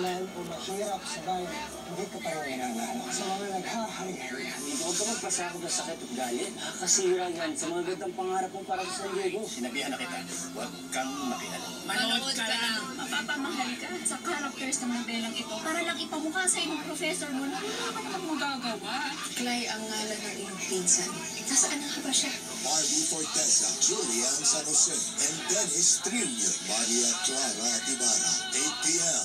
man o mahirap sa bayan, hindi ka pa rin nanganganak. Sa mga naghahari-hari, Hindi huwag ka magpasakot ng sakit at galit. Nakakasira yan sa mga gandang pangarap mo para sa San Diego. Sinabihan na kita, huwag kang makialam. Manood ka lang. Mapapamahal ka sa characters ng nobelang ito para lang ipamukha sa iyong professor mo na wala ka namang magagawa. Clay ang ngalan ng iyong pinsan. Nasaan na ba siya? Barbie Forteza, Julian San Jose, and Dennis Trillo, Maria Clara Ibarra, 8 p.m.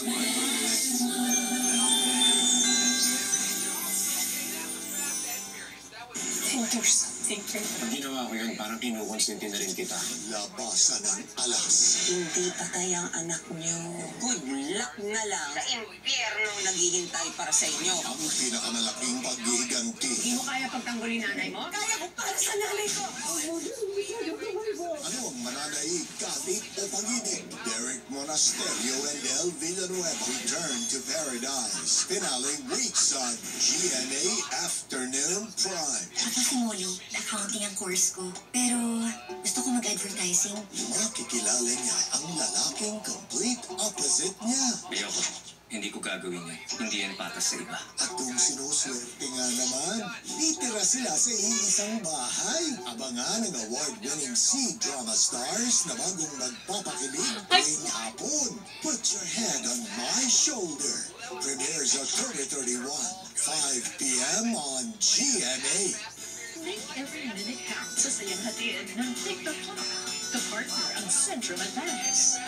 Think there's something for Pag ginawa ko yun, parang kinukonsinti na rin kita. Labasan ng alas. Hindi patay ang anak niyo. Good luck na lang sa impyernong naghihintay para sa inyo. Ang pinakamalaking paghihiganti. Hindi mo kaya pagtanggolin nanay mo? Kaya ko para sa nanay ko. Ano Derek Monasterio and El Villanueva return to paradise. Finale weeks on GMA Afternoon Prime. Ako si Molly. Accounting ang course ko. Pero gusto ko mag-advertising. Makikilala niya ang lalaking complete opposite niya. Ayoko. Hindi ko gagawin yan. Hindi yan patas sa iba. At kung sinuswerte nga naman, titira sila sa iisang bahay. Abangan ang award-winning C-drama stars na bagong magpapakilig tuwing hapon. Put your hand on my shoulder. Premieres October 31, 5 p.m. on GMA. Make every minute count sa sayang hatid ng TikTok Clock. Kapartner ang Central Advance.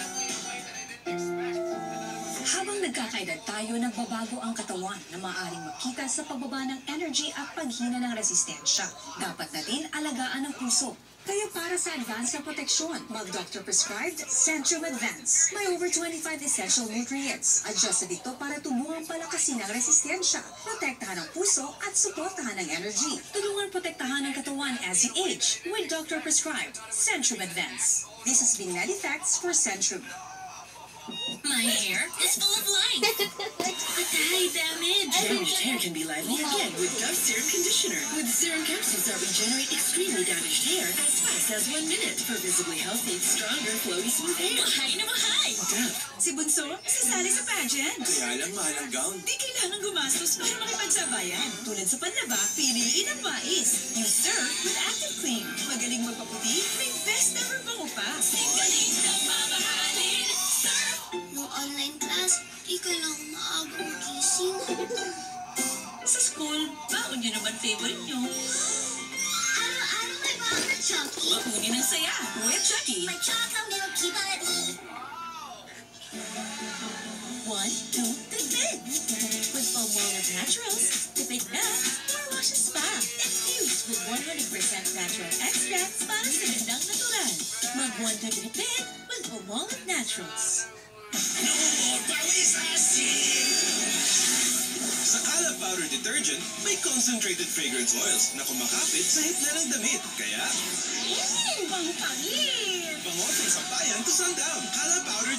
Habang nagkakaedad tayo, nagbabago ang katawan na maaaring makita sa pagbaba ng energy at paghina ng resistensya. Dapat na din alagaan ang puso. Kaya para sa advance na proteksyon, mag-doctor prescribed Centrum Advance. May over 25 essential nutrients. Adjusted ito para tulungang palakasin ang resistensya, protektahan ang puso at suportahan ang energy. Tulungan protektahan ang katawan as you age with doctor prescribed Centrum Advance. This has been Med Effects for Centrum. My hair is full of lines. Patay, damage. Damaged hair can be lively again with Dove Serum Conditioner. With serum capsules that regenerate extremely damaged hair as fast as one minute for visibly healthy, stronger, flowy, smooth hair. Mahay na mahay. Dove. Si Bunso, sasali sa pageant. Kaya lang mahal ang gown. Di kailangan gumastos para makipagsabayan. Tulad sa panlaba, piliin ang mais. Di ka maaga magising. Sa school, baon nyo naman favorite nyo. Araw-araw may baon ng Chucky. Bakunin ng saya with Chucky. My chocolate. One, two, big. With Balmol of Naturals, the big nut, or wash a spa. Infused with 100% natural extract, para sa gandang natural. Mag-100 big with Balmol of Naturals. Sa Kala Powder Detergent, may concentrated fragrance oils na kumakapit sa hit na ng damit. Kaya, Mmm, bango pangit! bango from sampayan to sundown. Kala Powder